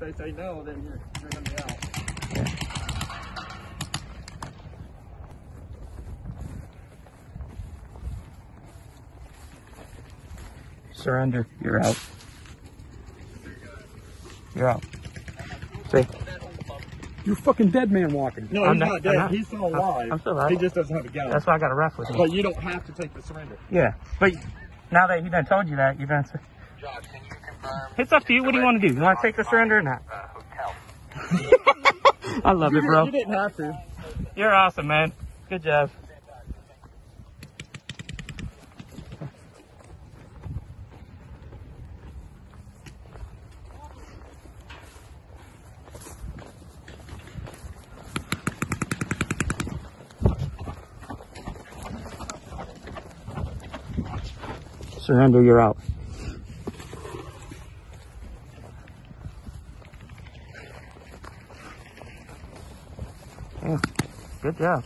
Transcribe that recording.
they say no, then you're, you're gonna be out. Surrender. You're out. You're out. See? You're fucking dead man walking. No, I'm he's not- not, I'm dead. not. He's still I'm- alive. I'm still alive. He just doesn't have a gun. That's why I got a ref with me. But you don't have to take the surrender. Yeah, but now that he done told you that, you're gonna. Josh, can you confirm? It's up to you. What do you want to do? You want to take the surrender or not? Hotel. I love it, bro. You didn't have to. You're awesome, man. Good job. Surrender, you're out. Yeah, good job.